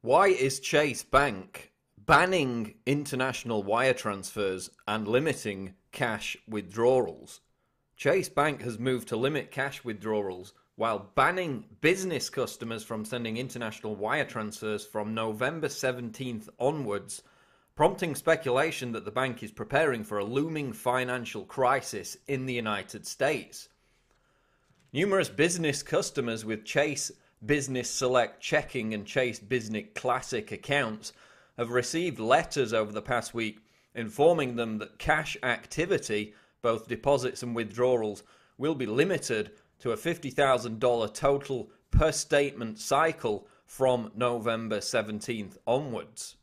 Why is Chase Bank banning international wire transfers and limiting cash withdrawals? Chase Bank has moved to limit cash withdrawals while banning business customers from sending international wire transfers from November 17th onwards, prompting speculation that the bank is preparing for a looming financial crisis in the United States. Numerous business customers with Chase Business Select Checking and Chase Business Classic accounts have received letters over the past week informing them that cash activity, both deposits and withdrawals, will be limited to a $50,000 total per statement cycle from November 17th onwards.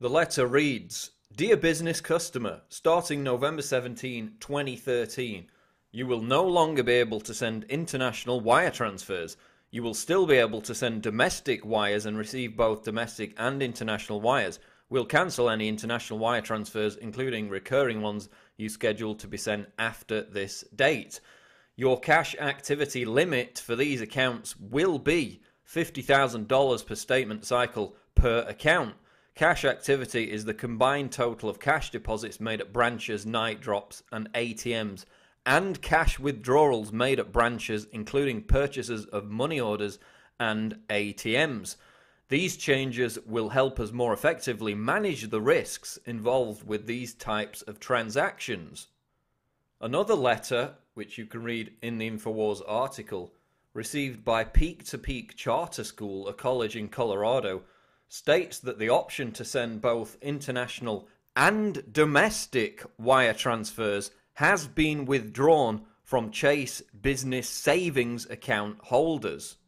The letter reads Dear business customer, starting November 17, 2013, you will no longer be able to send international wire transfers you will still be able to send domestic wires and receive both domestic and international wires. We'll cancel any international wire transfers, including recurring ones you scheduled to be sent after this date. Your cash activity limit for these accounts will be $50,000 per statement cycle per account. Cash activity is the combined total of cash deposits made at branches, night drops, and ATMs and cash withdrawals made at branches, including purchases of money orders and ATMs. These changes will help us more effectively manage the risks involved with these types of transactions. Another letter, which you can read in the InfoWars article, received by Peak to Peak Charter School, a college in Colorado, states that the option to send both international and domestic wire transfers has been withdrawn from Chase Business Savings account holders.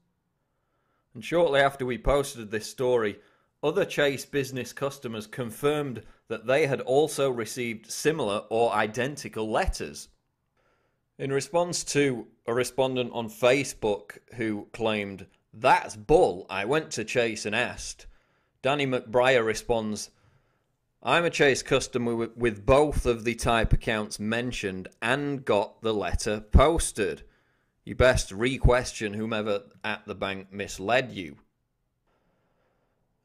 And shortly after we posted this story, other Chase business customers confirmed that they had also received similar or identical letters. In response to a respondent on Facebook who claimed, That's bull, I went to Chase and asked, Danny McBriar responds, I'm a Chase customer with both of the type accounts mentioned and got the letter posted. You best re question whomever at the bank misled you.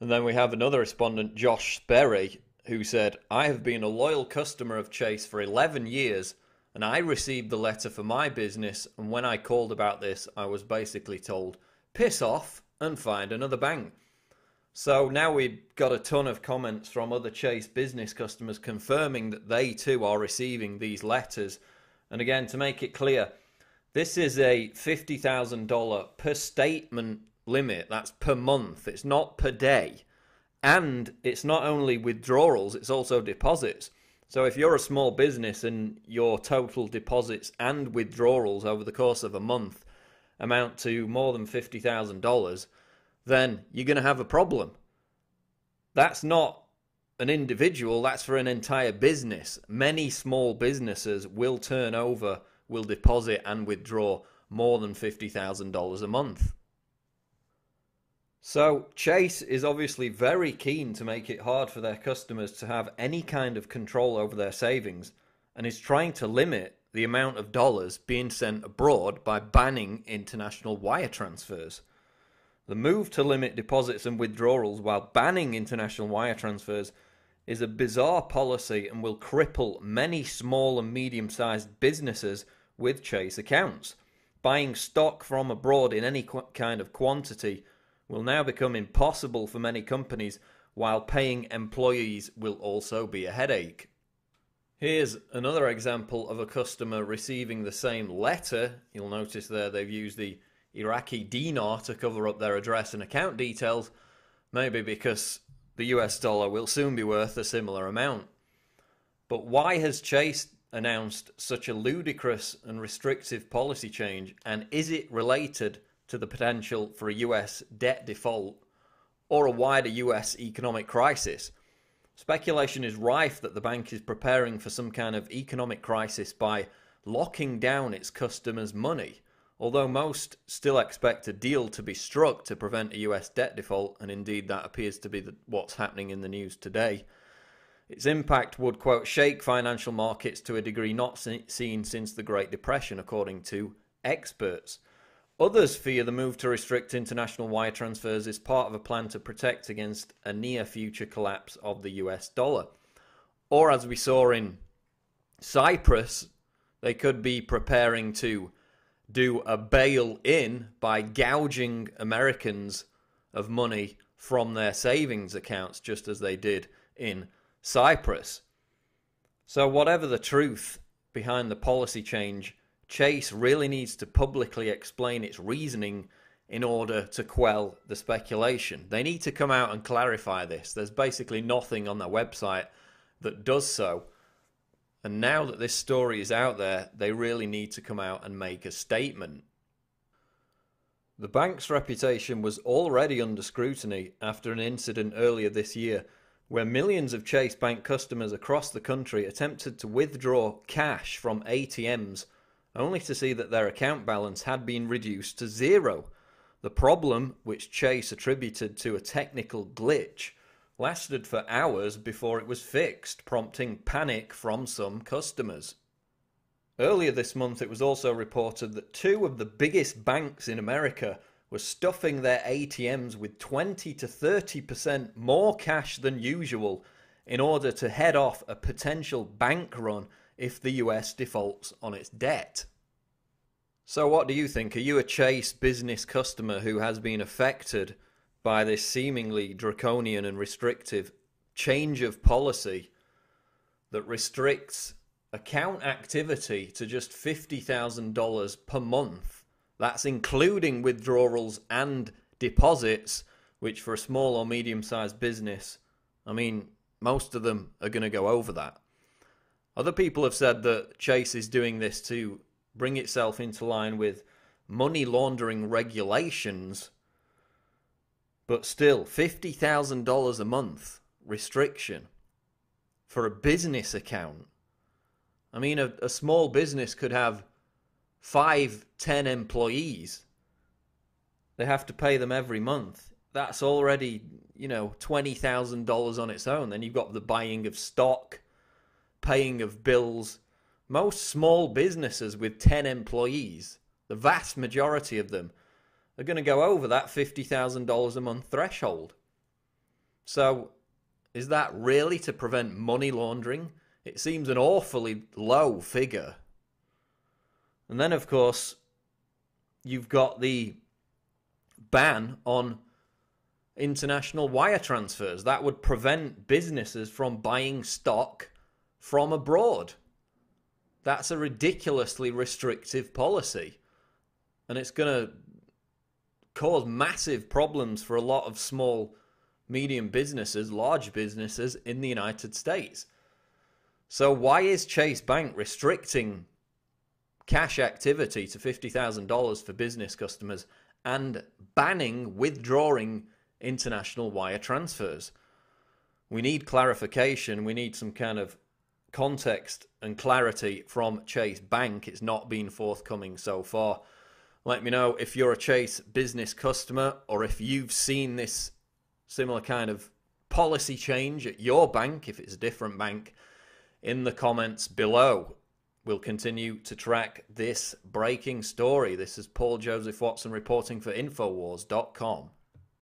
And then we have another respondent, Josh Sperry, who said, I have been a loyal customer of Chase for 11 years and I received the letter for my business. And when I called about this, I was basically told, piss off and find another bank. So now we've got a ton of comments from other Chase business customers confirming that they too are receiving these letters. And again, to make it clear, this is a $50,000 per statement limit. That's per month, it's not per day. And it's not only withdrawals, it's also deposits. So if you're a small business and your total deposits and withdrawals over the course of a month amount to more than $50,000, then you're going to have a problem. That's not an individual, that's for an entire business. Many small businesses will turn over, will deposit and withdraw more than $50,000 a month. So, Chase is obviously very keen to make it hard for their customers to have any kind of control over their savings and is trying to limit the amount of dollars being sent abroad by banning international wire transfers. The move to limit deposits and withdrawals while banning international wire transfers is a bizarre policy and will cripple many small and medium sized businesses with Chase accounts. Buying stock from abroad in any qu- kind of quantity will now become impossible for many companies, while paying employees will also be a headache. Here's another example of a customer receiving the same letter. You'll notice there they've used the Iraqi dinar to cover up their address and account details, maybe because the US dollar will soon be worth a similar amount. But why has Chase announced such a ludicrous and restrictive policy change, and is it related to the potential for a US debt default or a wider US economic crisis? Speculation is rife that the bank is preparing for some kind of economic crisis by locking down its customers' money although most still expect a deal to be struck to prevent a US debt default, and indeed that appears to be the, what's happening in the news today. Its impact would, quote, shake financial markets to a degree not seen since the Great Depression, according to experts. Others fear the move to restrict international wire transfers is part of a plan to protect against a near future collapse of the US dollar. Or, as we saw in Cyprus, they could be preparing to do a bail in by gouging Americans of money from their savings accounts, just as they did in Cyprus. So, whatever the truth behind the policy change, Chase really needs to publicly explain its reasoning in order to quell the speculation. They need to come out and clarify this. There's basically nothing on their website that does so. And now that this story is out there, they really need to come out and make a statement. The bank's reputation was already under scrutiny after an incident earlier this year where millions of Chase Bank customers across the country attempted to withdraw cash from ATMs only to see that their account balance had been reduced to zero. The problem, which Chase attributed to a technical glitch, lasted for hours before it was fixed, prompting panic from some customers. Earlier this month, it was also reported that two of the biggest banks in America were stuffing their ATMs with 20 to 30% more cash than usual in order to head off a potential bank run if the US defaults on its debt. So, what do you think? Are you a Chase business customer who has been affected by this seemingly draconian and restrictive change of policy that restricts account activity to just $50,000 per month? That's including withdrawals and deposits, which for a small or medium sized business, I mean, most of them are going to go over that. Other people have said that Chase is doing this to bring itself into line with money laundering regulations, but still, $50,000 a month restriction for a business account. I mean, a, a small business could have five, ten employees. They have to pay them every month. That's already, you know, $20,000 on its own. Then you've got the buying of stock paying of bills. Most small businesses with 10 employees, the vast majority of them, are going to go over that $50,000 a month threshold. So, is that really to prevent money laundering? It seems an awfully low figure. And then, of course, you've got the ban on international wire transfers. That would prevent businesses from buying stock from abroad. That's a ridiculously restrictive policy. And it's going to cause massive problems for a lot of small, medium businesses, large businesses in the United States. So, why is Chase Bank restricting cash activity to $50,000 for business customers and banning withdrawing international wire transfers? We need clarification. We need some kind of context and clarity from Chase Bank. It's not been forthcoming so far. Let me know if you're a Chase business customer or if you've seen this similar kind of policy change at your bank, if it's a different bank, in the comments below. We'll continue to track this breaking story. This is Paul Joseph Watson reporting for Infowars.com.